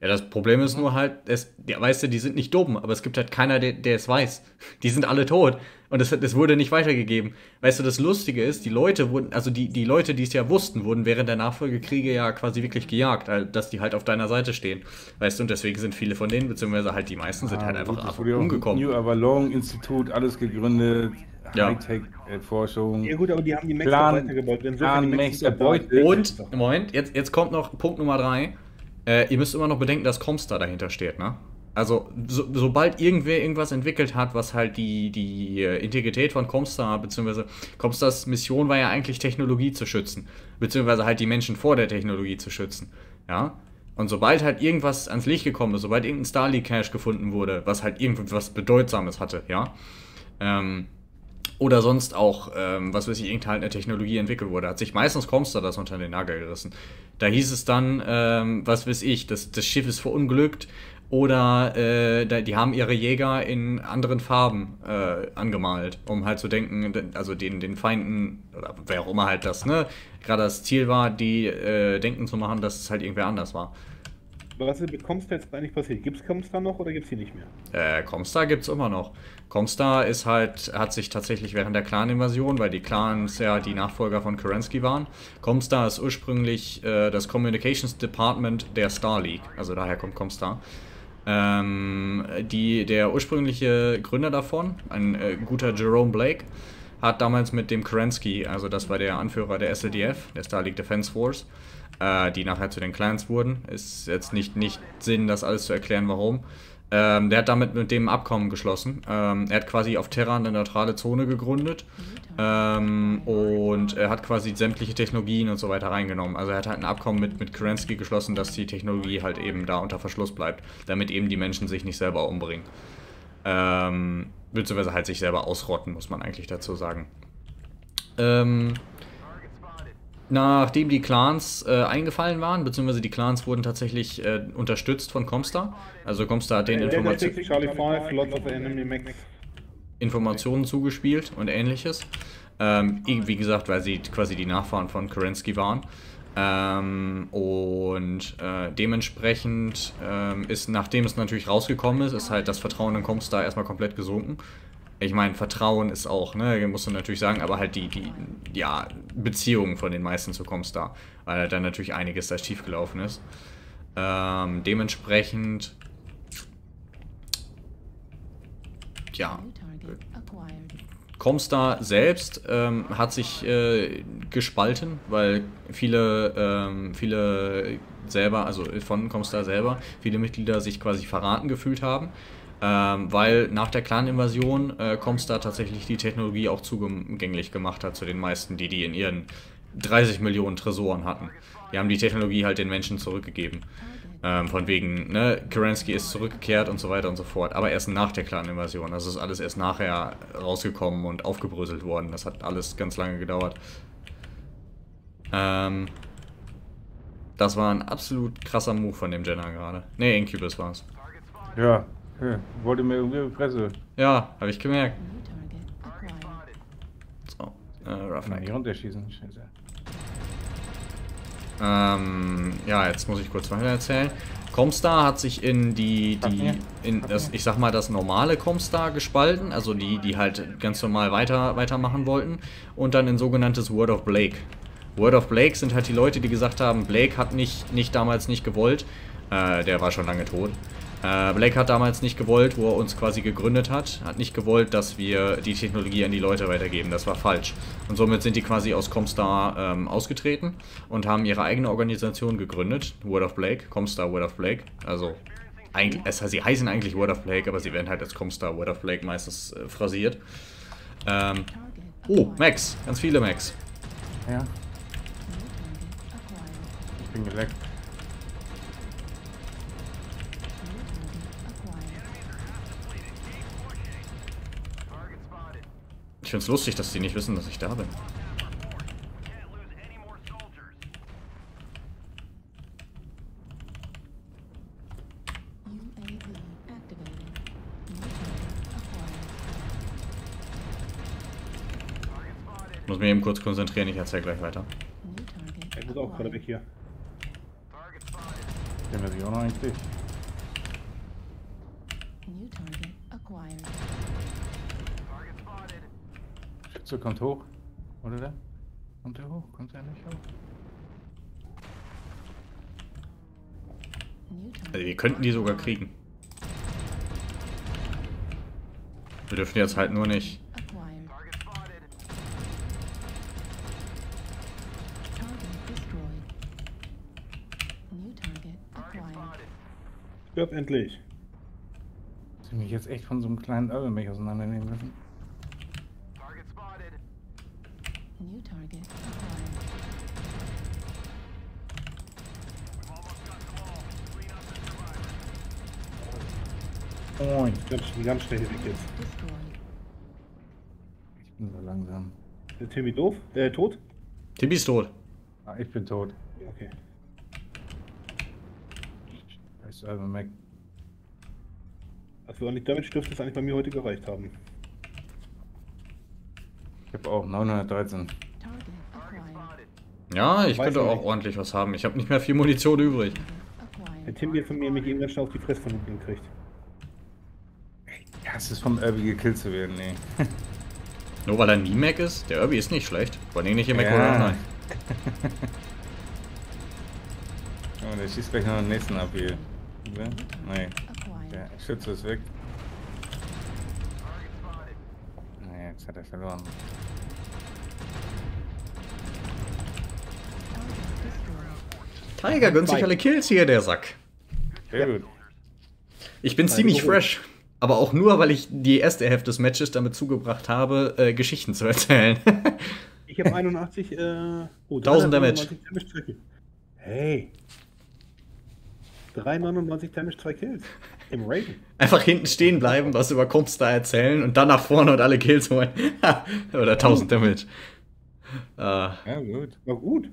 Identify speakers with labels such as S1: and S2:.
S1: Ja, das Problem ist nur halt, es, ja, weißt du, die sind nicht dumm, aber es gibt halt keiner, der, der es weiß. Die sind alle tot. Und es, es wurde nicht weitergegeben. Weißt du, das Lustige ist, die Leute wurden, also die, die Leute, die es ja wussten, wurden während der Nachfolgekriege ja quasi wirklich gejagt, dass die halt auf deiner Seite stehen. Weißt du, und deswegen sind viele von denen, beziehungsweise halt die meisten, sind ah, halt einfach
S2: ab umgekommen. New Avalon Institut, alles gegründet.
S1: Ja. Hightech-Forschung.
S2: Ja gut, aber die haben die
S1: Macs weitergebaut. Plan, Macs erbeutet. Und, Moment, jetzt, jetzt kommt noch Punkt Nummer 3. Äh, ihr müsst immer noch bedenken, dass Comstar dahinter steht, ne? Also, so, sobald irgendwer irgendwas entwickelt hat, was halt die, die äh, Integrität von Comstar, beziehungsweise Comstars Mission war ja eigentlich Technologie zu schützen, beziehungsweise halt die Menschen vor der Technologie zu schützen, ja? Und sobald halt irgendwas ans Licht gekommen ist, sobald irgendein Starly-Cache gefunden wurde, was halt irgendwas Bedeutsames hatte, ja, ähm, oder sonst auch, ähm, was weiß ich, irgendeine eine Technologie entwickelt wurde, hat sich meistens Comstar das unter den Nagel gerissen. Da hieß es dann, ähm, was weiß ich, das, das Schiff ist verunglückt oder äh, die haben ihre Jäger in anderen Farben äh, angemalt, um halt zu denken, also den, den Feinden, oder wer auch immer halt das, ne, gerade das Ziel war, die äh, denken zu machen, dass es halt irgendwer anders war.
S2: Was ist mit Comstar jetzt eigentlich passiert? Gibt es Comstar noch oder gibt es die nicht mehr?
S1: Äh, Comstar gibt es immer noch. Comstar ist halt, hat sich tatsächlich während der Clan-Invasion, weil die Clans ja die Nachfolger von Kerensky waren, Comstar ist ursprünglich äh, das Communications Department der Star League. Also daher kommt Comstar. Ähm, die, der ursprüngliche Gründer davon, ein äh, guter Jerome Blake, hat damals mit dem Kerensky, also das war der Anführer der SLDF, der Star League Defense Force, äh, die nachher zu den Clans wurden. Ist jetzt nicht, nicht Sinn, das alles zu erklären, warum. Ähm, der hat damit mit dem Abkommen geschlossen. Ähm, er hat quasi auf Terra eine neutrale Zone gegründet ähm, und er hat quasi sämtliche Technologien und so weiter reingenommen. Also er hat halt ein Abkommen mit, mit Kerensky geschlossen, dass die Technologie halt eben da unter Verschluss bleibt, damit eben die Menschen sich nicht selber umbringen. Ähm, beziehungsweise halt sich selber ausrotten, muss man eigentlich dazu sagen. Ähm, nachdem die Clans äh, eingefallen waren, beziehungsweise die Clans wurden tatsächlich äh, unterstützt von Comstar. Also Comstar hat den Information Informationen zugespielt und ähnliches. Ähm, wie gesagt, weil sie quasi die Nachfahren von Kerensky waren. Ähm, und äh, dementsprechend ähm, ist, nachdem es natürlich rausgekommen ist, ist halt das Vertrauen in Comstar erstmal komplett gesunken ich meine, Vertrauen ist auch, ne, musst du natürlich sagen, aber halt die, die ja, Beziehungen von den meisten zu Comstar, weil halt dann natürlich einiges da schiefgelaufen ist. Ähm, dementsprechend, ja, Comstar selbst ähm, hat sich äh, gespalten, weil viele, ähm, viele selber, also von Comstar selber, viele Mitglieder sich quasi verraten gefühlt haben. Ähm, weil nach der Clan-Invasion äh, Comstar tatsächlich die Technologie auch zugänglich gemacht hat zu den meisten, die die in ihren 30 Millionen Tresoren hatten. Die haben die Technologie halt den Menschen zurückgegeben. Ähm, von wegen, ne, Kerensky ist zurückgekehrt und so weiter und so fort. Aber erst nach der Clan-Invasion. Das ist alles erst nachher rausgekommen und aufgebröselt worden. Das hat alles ganz lange gedauert. Ähm, das war ein absolut krasser Move von dem Jenner gerade. Ne, Incubus war es.
S2: Ja, ja, wollte mir irgendwie Presse.
S1: Ja, habe ich gemerkt. So,
S2: äh, Rough Hier runterschießen, scheiße.
S1: Ähm, ja, jetzt muss ich kurz weiter erzählen. Comstar hat sich in die, die in das, ich sag mal, das normale Comstar gespalten, also die, die halt ganz normal weiter, weitermachen wollten, und dann in sogenanntes Word of Blake. Word of Blake sind halt die Leute, die gesagt haben, Blake hat nicht, nicht damals nicht gewollt, äh, der war schon lange tot, äh, Blake hat damals nicht gewollt, wo er uns quasi gegründet hat, hat nicht gewollt, dass wir die Technologie an die Leute weitergeben. Das war falsch. Und somit sind die quasi aus Comstar ähm, ausgetreten und haben ihre eigene Organisation gegründet. Word of Blake, Comstar Word of Blake. Also, es, sie heißen eigentlich Word of Blake, aber sie werden halt als Comstar Word of Blake meistens äh, phrasiert. Ähm, oh, Max. Ganz viele Max.
S2: Ja. Bin geleckt.
S1: Ich find's lustig, dass die nicht wissen, dass ich da bin. Ich muss mich eben kurz konzentrieren, ich erzähle gleich weiter.
S2: Er ist auch gerade weg hier.
S3: Den hätte ich auch noch
S4: acquired.
S3: Schütze kommt hoch. Oder der? Kommt der hoch? Kommt der nicht hoch?
S1: Also wir könnten die sogar kriegen. Wir dürfen jetzt halt nur nicht.
S2: Stirb endlich.
S3: Sie mich jetzt echt von so einem kleinen Urban auseinandernehmen müssen.
S4: New target acquired.
S3: Moin.
S2: Ganz, ganz schnell weg jetzt.
S3: Ich bin so langsam.
S2: Der Timmy doof? Äh, tot?
S1: Timmy ist tot.
S3: Ah, ich bin tot.
S2: Okay.
S3: Ist Urban Mac.
S2: Also ordentlich Damage dürfte es eigentlich bei mir heute gereicht haben.
S3: Ich habe auch 913.
S4: Target acquired.
S1: Ja, ich
S2: Weiß
S1: könnte auch
S2: nicht.
S1: ordentlich was haben. Ich habe nicht mehr viel Munition übrig.
S2: Der. Timmy hat von mir mich eben ganz schnell auf die Fresse von unten gekriegt.
S3: Ja, es ist vom Irby gekillt zu werden, nee.
S1: Nur weil er nie Mac ist? Der Irby ist nicht schlecht. Vor allem nicht im Mac
S3: Ja.
S1: Nein.
S3: Oh, der schießt gleich noch den nächsten ab hier. Oder? Nee, der Schütze ist weg. Nee, jetzt hat er verloren.
S1: Tiger gönnt sich alle Kills hier, der Sack.
S3: Sehr gut.
S1: Ich bin ziemlich fresh. Aber auch nur, weil ich die erste Hälfte des Matches damit zugebracht habe, äh, Geschichten zu erzählen.
S2: Ich habe 81, äh, oh,
S1: 1000 Damage.
S2: 399 Damage, zwei Kills. Hey. 399 Damage, 2 Kills. Im Raiden.
S1: Einfach hinten stehen bleiben, was über Comstar erzählen und dann nach vorne und alle Kills holen. Oder 1000 Damage. Äh,
S3: Ja, gut.
S2: War gut.